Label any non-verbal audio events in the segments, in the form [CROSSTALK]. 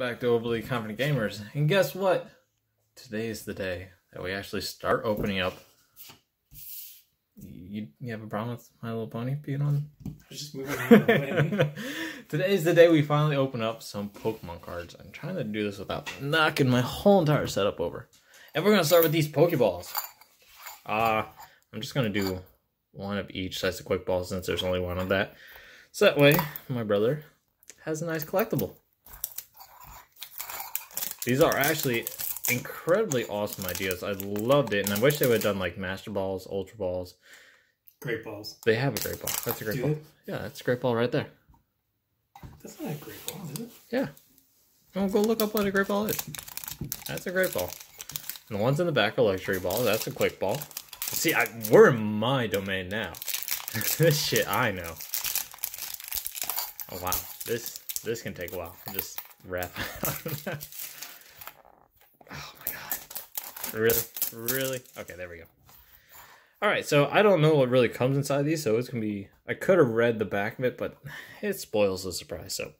back to Overly Confident Gamers. And guess what? Today is the day that we actually start opening up. You, you have a problem with My Little Pony being on? Just moving. [LAUGHS] Today is the day we finally open up some Pokemon cards. I'm trying to do this without knocking my whole entire setup over. And we're going to start with these Pokeballs. Uh, I'm just going to do one of each size of quick balls since there's only one of that. So that way, my brother has a nice collectible. These are actually incredibly awesome ideas. I loved it, and I wish they would have done like Master Balls, Ultra Balls. Great balls. They have a great ball. That's a great Do ball. they? Yeah, that's a great ball right there. That's not a great ball, is it? Yeah. Oh, go look up what a great ball is. That's a great ball. And the ones in the back are luxury balls. That's a quick ball. See, I, we're in my domain now. [LAUGHS] this shit I know. Oh wow, this this can take a while. I'll just wrap. [LAUGHS] really, really? Okay, there we go. All right, so I don't know what really comes inside these, so it's gonna be. I could have read the back of it, but it spoils the surprise. So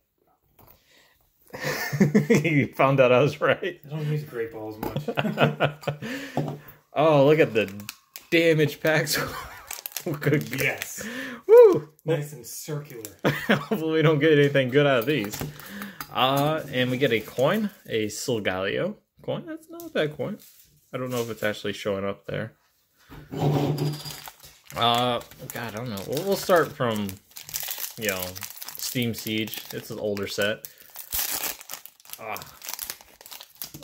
[LAUGHS] you found out I was right. I don't use great balls much. [LAUGHS] oh, look at the damage packs. [LAUGHS] Good. yes. Woo! Nice and circular. Hopefully we don't get anything good out of these. Uh, and we get a coin, a Solgaleo coin. That's not a bad coin. I don't know if it's actually showing up there. Uh, God, I don't know. We'll, we'll start from, you know, Steam Siege. It's an older set. Ah.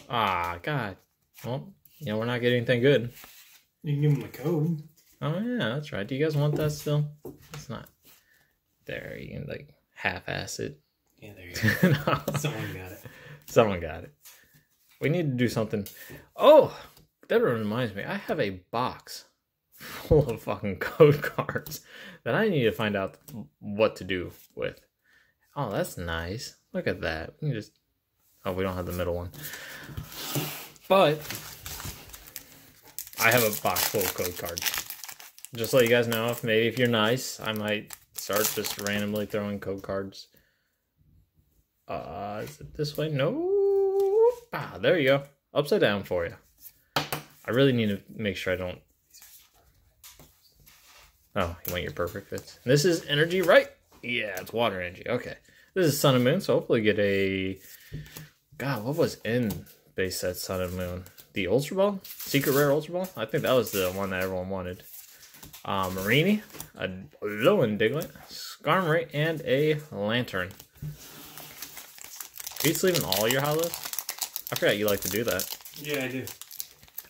Ah, God. Well, you know, we're not getting anything good. You can give them a code. Oh yeah, that's right. Do you guys want that still? It's not there. You can like half-ass it. Yeah, there you [LAUGHS] go. No, Someone got it. Someone got it. We need to do something. Oh, that reminds me. I have a box [LAUGHS] full of fucking code cards that I need to find out what to do with. Oh, that's nice. Look at that. We just. Oh, we don't have the middle one. But I have a box full of code cards. Just let you guys know, if maybe if you're nice, I might start just randomly throwing code cards. Uh, is it this way? No. Ah, there you go. Upside down for you. I really need to make sure I don't. Oh, you want your perfect fits. This is energy, right? Yeah, it's water energy. Okay. This is Sun and Moon, so hopefully get a. God, what was in base set Sun and Moon? The Ultra Ball? Secret Rare Ultra Ball? I think that was the one that everyone wanted. Uh, Marini, a Lowen Diglett, Skarmory, and a Lanturn. Are you sleeving all your holos? I forgot you like to do that. Yeah, I do.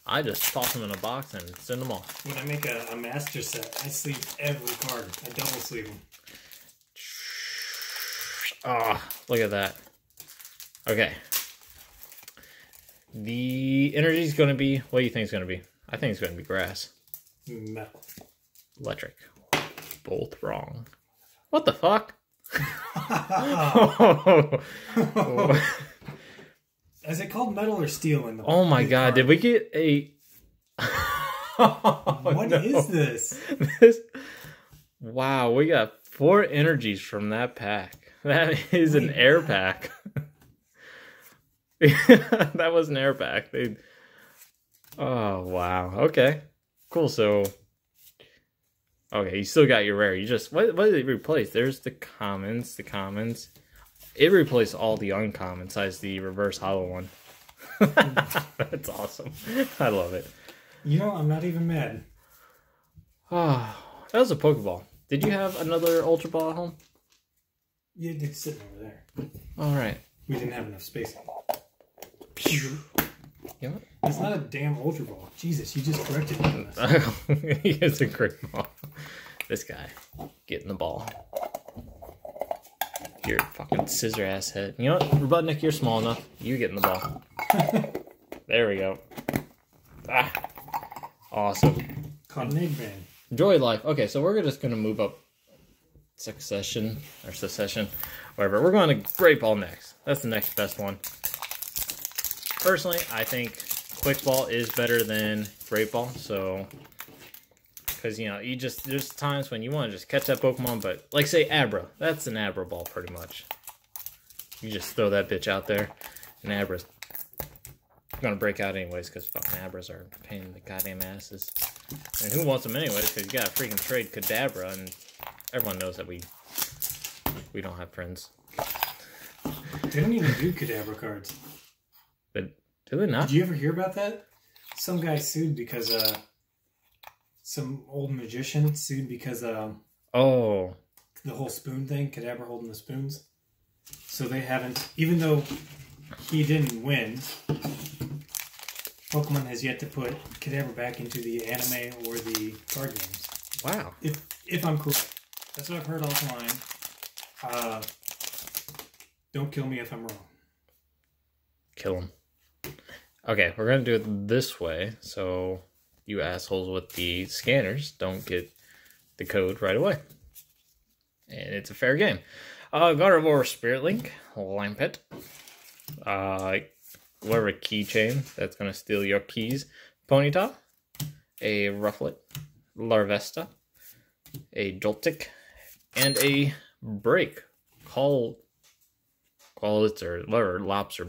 I just toss them in a box and send them off. When I make a, a master set, I sleeve every card. I double sleeve them. Ah, look at that. Okay. The energy is going to be. What do you think it's going to be? I think it's going to be grass. Metal. Electric. Both wrong. What the fuck? [LAUGHS] [LAUGHS] [LAUGHS] Is it called metal or steel in the? oh my god, card? did we get a. [LAUGHS] What [LAUGHS] is no. this? this? Wow, we got four energies from that pack. That is an air what? pack. [LAUGHS] that was an air pack. They... Oh wow. Okay. Cool. So. Okay, you still got your rare. You just what? What did it replace? There's the commons. The commons. It replaced all the uncommons, besides the reverse holo one. [LAUGHS] That's awesome. I love it. You know, I'm not even mad. Oh, [SIGHS] that was a Pokeball. Did you have another Ultra Ball at home? Yeah, it's sitting over there. All right. We didn't have enough space. You know? It's not a damn ultra ball. Jesus, you just corrected me on this. [LAUGHS] he has a great ball. This guy getting the ball. Your fucking scissor ass head. You know what, Robotnik, you're small enough. You getting the ball. [LAUGHS] there we go. Ah, awesome. Caught an egg man. Enjoy life. Okay, so we're just gonna move up succession or secession, whatever. We're going to Great Ball next. That's the next best one. Personally, I think Quick Ball is better than Great Ball. So, because you know, you just there's times when you want to just catch that Pokemon, but like say Abra, that's an Abra Ball pretty much. You just throw that bitch out there, and Abra's gonna break out anyways because fucking Abras are a pain in the goddamn asses. And who wants them anyways? Because you gotta freaking trade Kadabra, and everyone knows that we we don't have friends. They don't even do Kadabra cards. But do they not? Did you ever hear about that? Some guy sued because uh, some old magician sued because um, Oh, the whole spoon thing, Kadabra holding the spoons. So they haven't, even though he didn't win, Pokemon has yet to put Kadabra back into the anime or the card games. wow. If if I'm correct, that's what I've heard offline. Uh, don't kill me if I'm wrong. Kill him. Okay, we're gonna do it this way, so you assholes with the scanners don't get the code right away. And it's a fair game. Uh, Gardevoir Spirit Link, Lampent, uh, whatever keychain that's gonna steal your keys, Ponyta, a Rufflet, Larvesta, a Joltik, and a Break. Call, call it or whatever, Lobster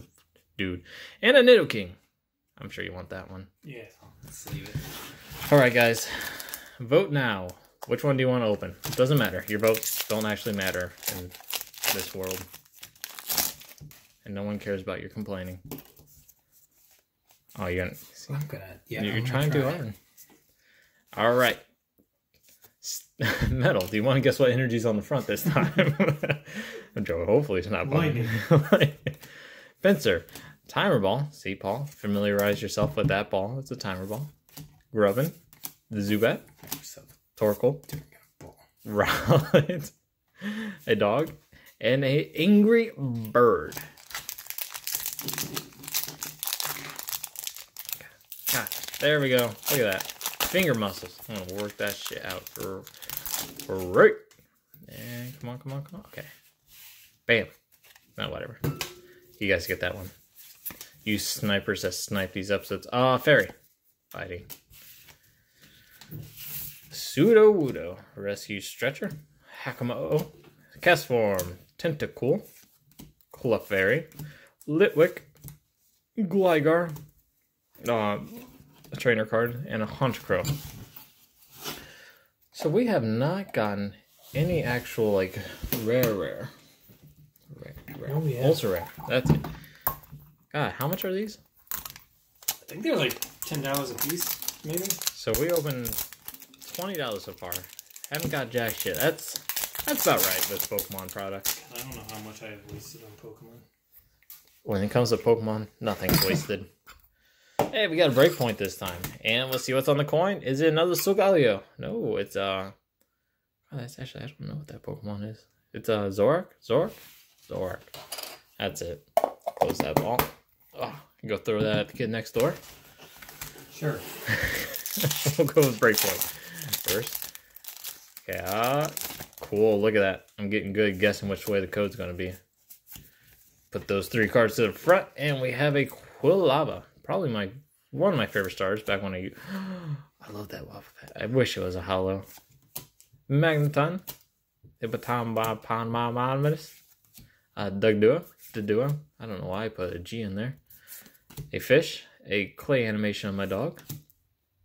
dude, and a Nidoking. I'm sure you want that one. Yeah, let's save it. All right, guys, vote now. Which one do you want to open? Doesn't matter. Your votes don't actually matter in this world, and no one cares about your complaining. Oh, you're gonna, I'm gonna. Yeah, you're I'm gonna trying too try. hard. All right. [LAUGHS] Metal, do you want to guess what energy's on the front this time? [LAUGHS] I'm. Hopefully it's not Lightning. [LAUGHS] Fencer, timer ball. See, Paul, familiarize yourself with that ball. It's a timer ball. Grubbin, the Zubat, Torkoal. Rowlet, a dog, and a angry bird. God, ah, there we go. Look at that. Finger muscles. I'm gonna work that shit out for, for right. And come on, come on, come on. Okay. Bam. No, whatever. You guys get that one. You snipers that snipe these episodes. Ah, uh, fairy. Fighting. Sudowoodo, Rescue Stretcher, Hakamo, Castform, Tentacool, Clefairy, Litwick, Gligar, uh, a trainer card, and a Honchkrow. So we have not gotten any actual, like, rare, rare. Rare, rare. Oh, yeah. Ultra rare. That's it. God, how much are these? I think they're like ten dollars a piece, maybe. So we opened twenty dollars so far. Haven't got jack shit. That's that's about right with Pokemon products. I don't know how much I have wasted on Pokemon. When it comes to Pokemon, nothing's [LAUGHS] wasted. hey, we got a breakpoint this time, and let's see what's on the coin. Is it another Solgaleo? No, it's uh. Oh, that's actually I don't know what that Pokemon is. It's uh Zorak. Zorak. Zorak. That's it. Close that ball. Oh, go throw that at the kid next door. Sure. [LAUGHS] we'll go with breakpoint first. Uh, cool. Look at that. I'm getting good guessing which way the code's going to be. Put those three cards to the front, and we have a Quilava. Probably my one of my favorite stars back when I. [GASPS] I love that pet. I wish it was a holo. Magneton. Ibatamba Panmamanus. Uh, Doug. The Duo. I don't know why I put a G in there. A fish. A clay animation of my dog.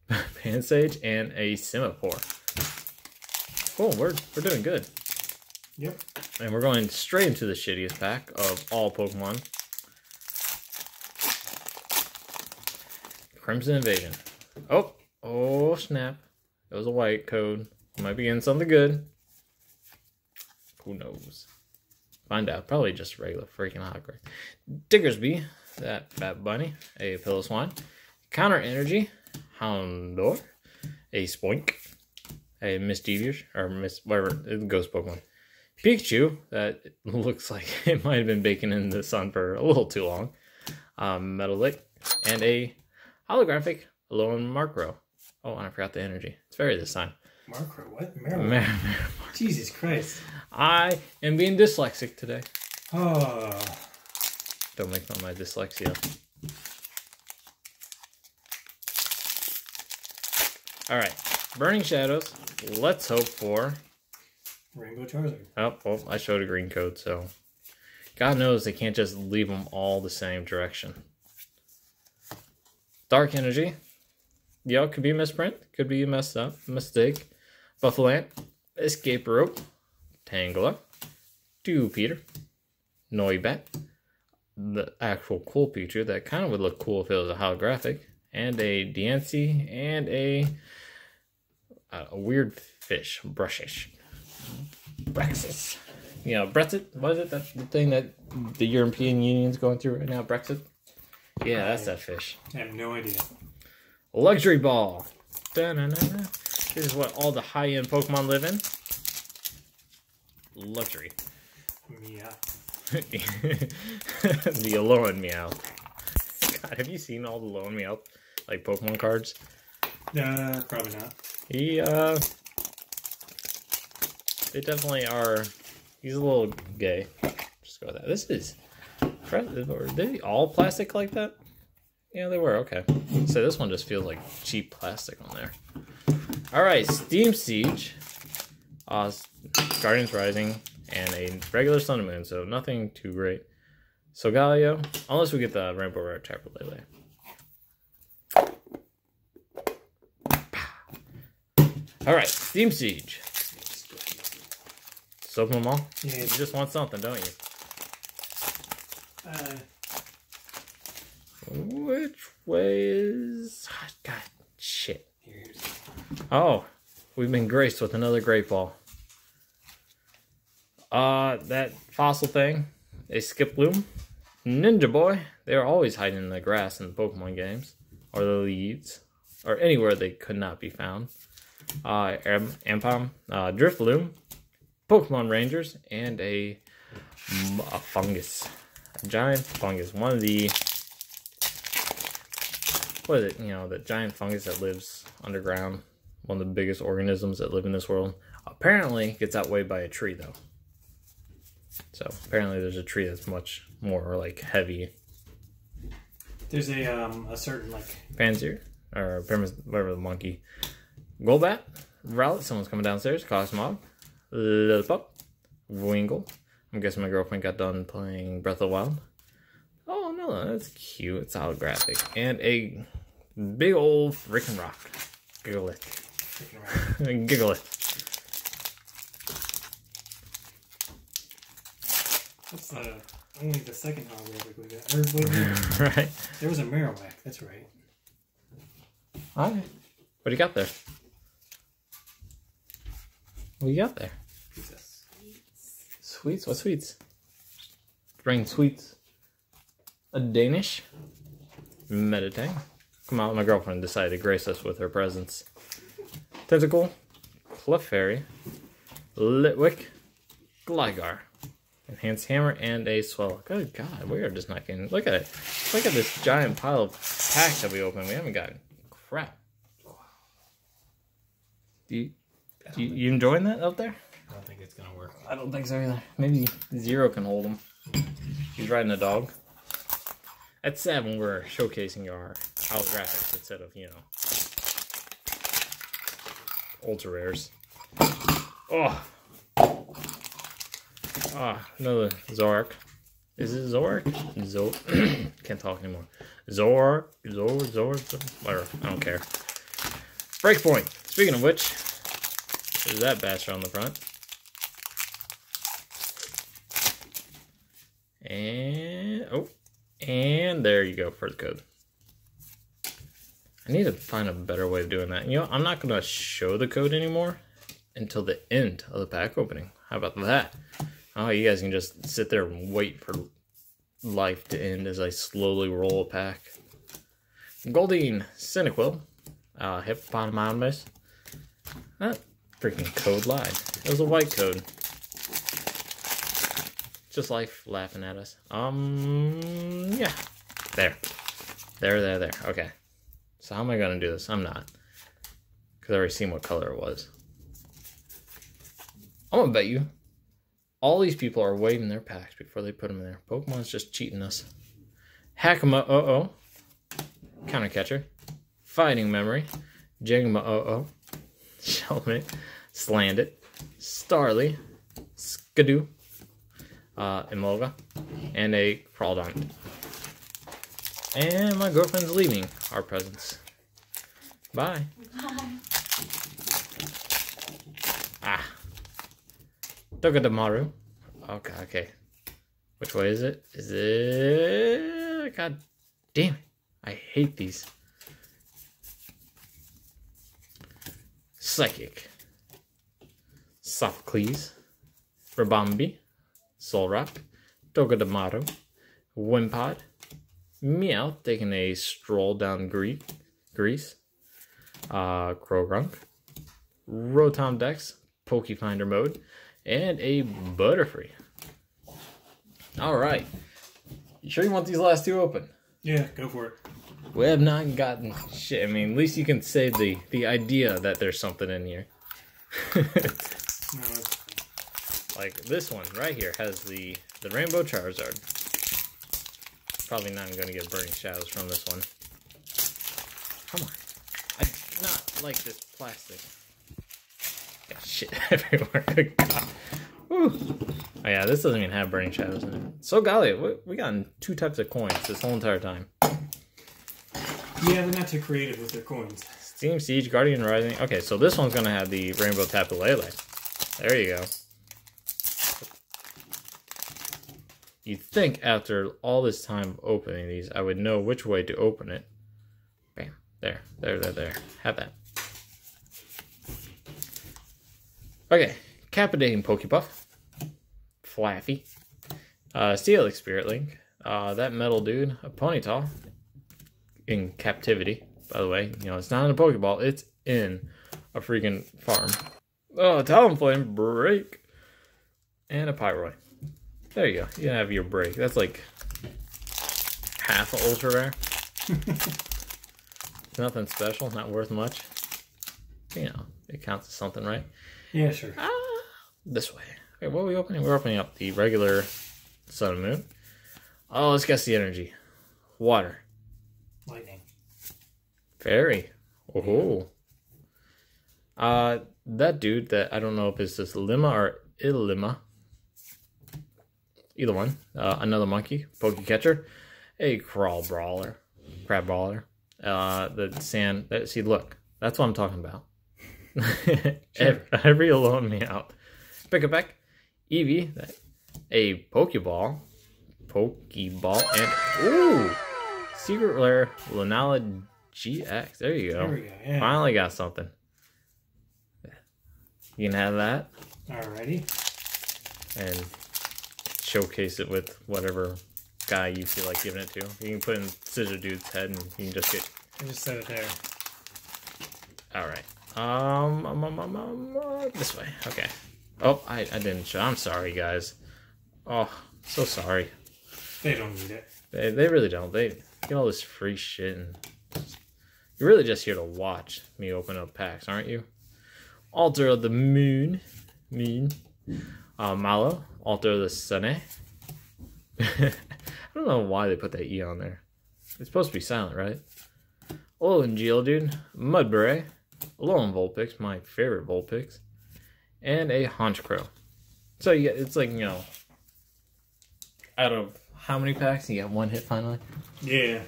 [LAUGHS] Pansage, and a Semaphore. Cool, we're, we're doing good. Yep. And we're going straight into the shittiest pack of all Pokemon. Crimson Invasion. Oh, oh snap. It was a white code. Might be getting something good. Who knows? Find out. Probably just regular freaking hologram. Diggersby, that fat bunny, a Piloswine. Counter Energy, Houndour, a Spoink, a Mischievous, or Miss, whatever, it goes Pokemon. Pikachu, that [LAUGHS] looks like [LAUGHS] it might have been baking in the sun for a little too long. Um, Metalick, and a holographic Alolan Markro. Oh, and I forgot the energy. It's very this time. Markro, what? Maryland. Man, Jesus Christ. I am being dyslexic today. Oh. Don't make fun of my dyslexia. All right, Burning Shadows. Let's hope for. Rainbow Charizard. Oh, well, I showed a green code, so God knows they can't just leave them all the same direction. Dark Energy. Yeah, could be a misprint. Could be a messed up mistake. Buffalo Escape Rope. Tangela. Do Peter. Noibat. The actual cool feature that kind of would look cool if it was a holographic. And a Diancie and a, a weird fish. Bruxish. Brexit. You know, Brexit. Was it That's the thing that the European Union's going through right now? Brexit. Yeah, that's that fish. I have no idea. Luxury Ball. Da-na-na-na. This is what all the high-end Pokemon live in. Luxury. Yeah. [LAUGHS] the Alolan Meow. God, have you seen all the Alolan Meow, like Pokemon cards? Uh, probably not. He, uh... They definitely are... He's a little gay. Just go with that. This is... Are they all plastic like that? Yeah, they were. Okay. So this one just feels like cheap plastic on there. All right, Steam Siege, uh, Guardians Rising, and a regular Sun and Moon. So nothing too great. So Galio, unless we get the Rainbow Rare Lele. All right, Steam Siege. Soak them all. Yeah. You just want something, don't you? Uh, Which way is... ah, God, shit. here's Oh, we've been graced with another Great Ball. Uh, that fossil thing, a Skiploom, Ninja Boy, they're always hiding in the grass in the Pokemon games, or the leaves, or anywhere they could not be found. Uh, Am- Ampom, uh, Pokemon Rangers, and a, a fungus. A giant fungus. One of the what is it? You know, the giant fungus that lives underground. One of the biggest organisms that live in this world. Apparently gets outweighed by a tree though. So apparently there's a tree that's much more like heavy. there's a um a certain like Pansear or whatever the monkey. Golbat, Rowlet, someone's coming downstairs. Cosmog, Lillipup, Wingull. I'm guessing my girlfriend got done playing Breath of the Wild. Oh no, that's cute. It's holographic. And a big old freaking rock. Gigalith. freaking around. [LAUGHS] Gigalith. That's uh, the only the second holographic we got. Or wait, wait, [LAUGHS] right. there was a Marowak. That's right. Alright. What do you got there? What do you got there? Jesus. Sweets? What sweets? Bring sweets. A Danish? Meditang. Come on, my girlfriend decided to grace us with her presence. Tentacool. Clefairy. Litwick. Gligar. Enhanced Hammer and a Swell. Good God, we are just not getting. Look at it. Look at this giant pile of packs that we opened. We haven't gotten crap. Do you, you, you enjoying that out there? I don't think it's gonna work. I don't think so either. Maybe Zero can hold him. He's riding a dog. That's sad when we're showcasing our holographics instead of, you know, ultra rares. Oh! Ah, another Zork. Is it Zork? Zo. [COUGHS] Can't talk anymore. Zor. Zor. Zor. Zor. Whatever. I don't care. Breakpoint. Speaking of which, there's that bastard on the front. And oh, and there you go for the code. I need to find a better way of doing that. You know, I'm not gonna show the code anymore until the end of the pack opening. How about that? Oh, you guys can just sit there and wait for life to end as I slowly roll a pack. Goldeen, Cyndaquil, uh, Hippopotamus. That freaking code lied. It was a white code. Just life laughing at us. Um, yeah. There. There, there, there. Okay. So how am I going to do this? I'm not. Because I already seen what color it was. I'm going to bet you all these people are waving their packs before they put them in there. Pokemon's just cheating us. Hackama uh-oh. Counter catcher. Fighting memory. Jangma uh-oh. [LAUGHS] Shelmet. Salandit. Starly. Skiddo. uh, Emolga, and a Crawdaunt. And my girlfriend's leaving our presence. Bye. Togedemaru. Okay, okay. Which way is it? Is it... God damn it. I hate these. Psychic. Sophocles. Rabambi. Solrock. Togedemaru. Wimpod. Meow taking a stroll down Gre- Greece. Uh, Krogrunk. Rotom Dex. Pokefinder mode. And a Butterfree. Alright. You sure you want these last two open? Yeah, go for it. We have not gotten shit. I mean, at least you can say the the idea that there's something in here. [LAUGHS] No, like this one right here has the the Rainbow Charizard. Probably not going to get Burning Shadows from this one. Come on, I do not like this plastic. Shit [LAUGHS] everywhere. Good God. Whew. Oh yeah, this doesn't even have Burning Shadows in it. So golly, we, we gotten two types of coins this whole entire time. yeah, they're not too creative with their coins. Steam Siege, Guardian Rising. Okay, so this one's gonna have the Rainbow Tapu Lele. There you go. You'd think after all this time opening these, I would know which way to open it. Bam. There, there, there, there. Have that. Okay, Captivating Pokepuff. Flaaffy. Uh, Steelix Spirit Link. Uh, that metal dude, a Ponyta. In captivity, by the way. You know, it's not in a Pokeball, it's in a freaking farm. Oh, Talonflame break. And a Pyroid. There you go. You have your break. That's like half an ultra rare. [LAUGHS] Nothing special, not worth much. You know, it counts as something, right? Yeah, sure. Ah, this way. Okay, what are we opening? We're opening up the regular Sun and Moon. Oh, let's guess the energy. Water. Lightning. Very. Oh. Uh, that dude that I don't know if it's just Lima or Illima. Either one. Uh, another monkey, Pokecatcher, a crawl brawler, crab brawler. Uh, the sand. That, see, look, that's what I'm talking about. [LAUGHS] every, every alone me out. Pikipek, Eevee, a Pokeball, Pokeball, and ooh, secret rare Lunala GX. There you There go. we go. Yeah. Finally got something. You can have that Alrighty. and showcase it with whatever guy you feel like giving it to. You can put in Scissor Dude's head and you can just get. I just set it there. All right. Um, um, um, um, um, uh, this way. Okay. Oh, I, I didn't show. I'm sorry, guys. Oh, so sorry. They don't need it. They, they really don't. They get all this free shit and you're really just here to watch me open up packs, aren't you? Altar of the Moon, Moon, uh, Malo, Altar of the Sunny. [LAUGHS] I don't know why they put that E on there. It's supposed to be silent, right? Oh, and Geodude, Mudbray, Alolan Vulpix, my favorite Vulpix, and a Honchkrow. So yeah, it's like you know, out of how many packs you get one hit finally? Yeah.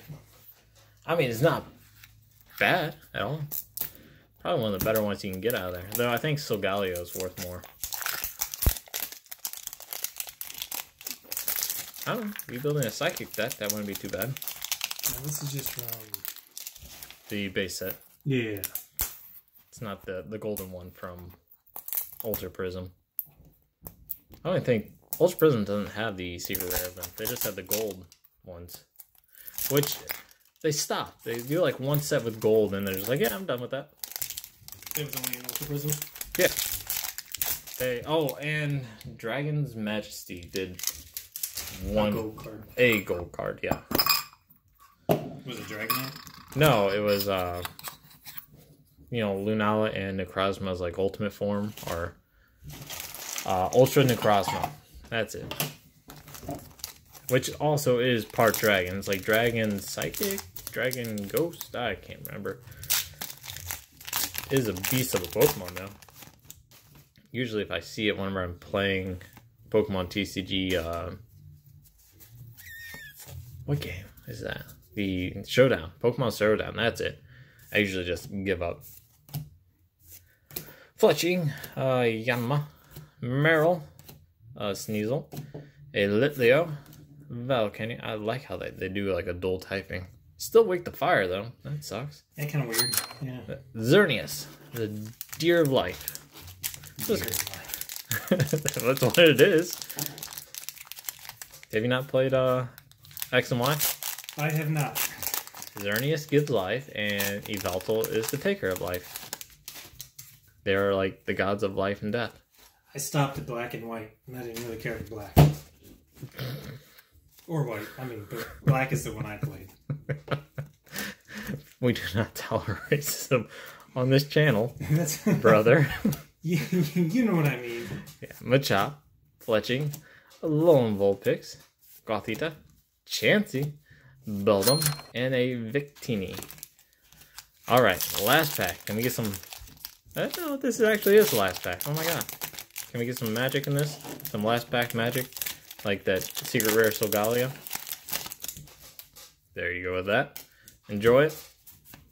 I mean, it's not bad at all. Probably one of the better ones you can get out of there. Though I think Solgaleo is worth more. I don't know. You building a psychic deck, that wouldn't be too bad. This is just from. The base set. Yeah. It's not the the golden one from Ultra Prism. I don't think Ultra Prism doesn't have the secret rare event. They just have the gold ones, which they stop. They do like one set with gold, and they're just like, yeah, I'm done with that. It was only an Ultra Prism. Yeah. They oh, and Dragon's Majesty did one gold card. a gold card. Yeah. Was it Dragonite? No, it was uh you know, Lunala and Necrozma's like ultimate form are uh Ultra Necrozma. That's it. Which also is part dragon. It's like dragon psychic, dragon ghost, I can't remember. It is a beast of a Pokemon though. Usually if I see it whenever I'm playing Pokemon TCG. Uh, what game is that? The Showdown, Pokemon Showdown. That's it. I usually just give up. Fletchling, uh, Yanma, Meryl, uh, Sneasel, a Litleo, Valkenny. I like how they, they do like a dual typing. Still wake the fire though. That sucks. Yeah, kind of weird. Yeah. Xerneas, the Deer of Life. Deer [LAUGHS] That's what it is. Have you not played uh, X and Y? I have not. Xerneas gives life, and Yveltal is the taker of life. They are like the gods of life and death. I stopped at black and white, and I didn't really care for black. or white. I mean, but black is the one I played. [LAUGHS] we do not tolerate [LAUGHS] racism on this channel, [LAUGHS] brother. you, you know what I mean. yeah, Machop, Fletchling, Lone Vulpix, Gothita, Chansey, Beldum, and a Victini. Alright, last pack. Can we get some... Uh, no, this actually is the last pack. Oh my god. Can we get some magic in this? Some last pack magic? Like that secret rare Solgaleo? There you go with that. Enjoy it.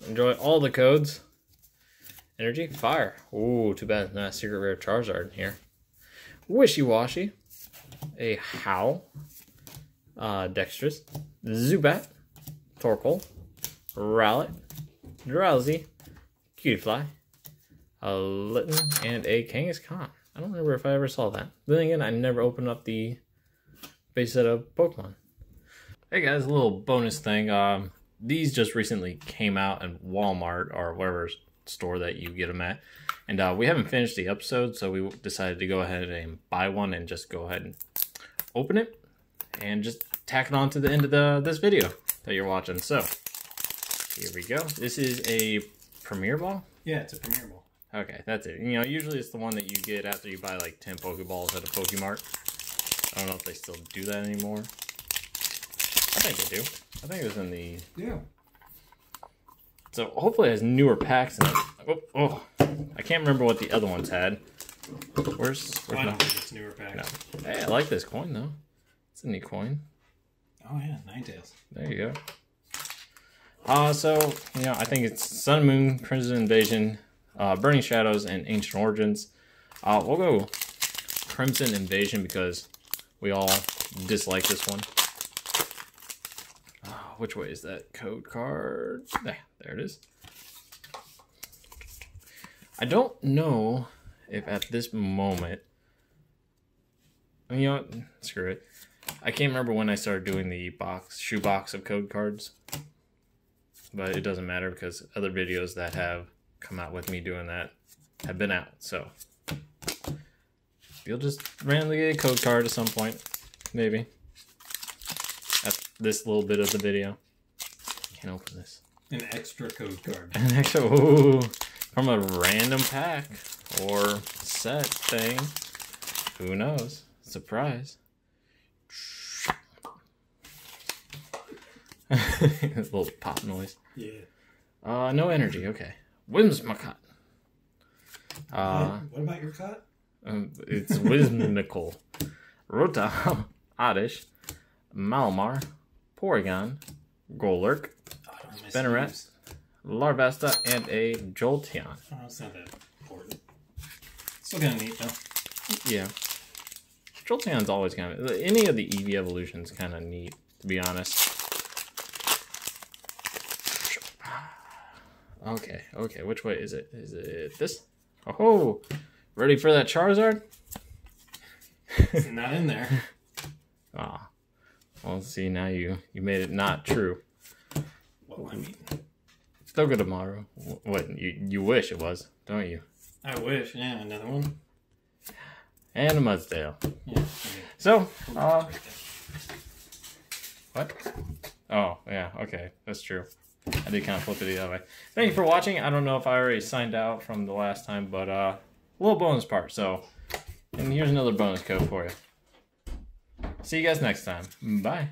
Enjoy all the codes. Energy, fire. Ooh, too bad not secret rare Charizard in here. Wishiwashi, a Howl, uh, Dexterous, Zubat, Torkoal, Rowlet, Drowzee, Cutiefly, a Litten, and a Kangaskhan. I don't remember if I ever saw that. Then again, I never opened up the base set of Pokemon. Hey guys, a little bonus thing. Um, these just recently came out in Walmart or whatever store that you get them at. And uh, we haven't finished the episode, so we decided to go ahead and buy one and just go ahead and open it and just tack it on to the end of the this video that you're watching. So here we go. This is a Premier Ball. Yeah, it's a Premier Ball. Okay, that's it. You know, usually it's the one that you get after you buy like 10 Pokeballs at a Pokemart. I don't know if they still do that anymore. I think they do. I think it was in the Yeah. So hopefully it has newer packs in it. Oh, oh. I can't remember what the other ones had. Where's, where's Well, I my... don't think it's newer packs. Hey, I like this coin though. It's a new coin. Oh yeah, Ninetales. There you go. Uh, so, you know, I think it's Sun Moon, Crimson Invasion, uh, Burning Shadows, and Ancient Origins. Uh, we'll go Crimson Invasion because we all dislike this one. Uh, which way is that code card? There, there it is. I don't know if at this moment, you know, what? screw it. I can't remember when I started doing the box shoe box of code cards, but it doesn't matter because other videos that have come out with me doing that have been out. So you'll just randomly get a code card at some point, maybe. At this little bit of the video. Can't open this. An extra code card. [LAUGHS] An extra ooh, from a random pack or set thing. Who knows? Surprise. [LAUGHS] little pop noise. Yeah. Uh, no energy. Okay. Whimsicott. Uh, what about your cut? um, it's whimsical. [LAUGHS] Rota, Oddish, Malamar, Porygon, Golurk, Oh. Larvesta, and a Jolteon. Oh, it's not that important. Still kind of neat though. Yeah. Jolteon's always kind of any of the Eevee evolutions kind of neat, to be honest. Okay, okay, which way is it? Is it this? Oh, ho ready for that Charizard? It's not in there. [LAUGHS] Ah, well, see now you you made it not true. Well, I mean, Still good tomorrow. What you you wish it was, don't you? I wish. Yeah, another one. And a Mudsdale. Yeah. I So, uh, What? Oh, yeah, okay. That's true. I did kind of flip it the other way. Thank you for watching. I don't know if I already signed out from the last time, but uh, a little bonus part. So, and here's another bonus code for you. See you guys next time. Bye.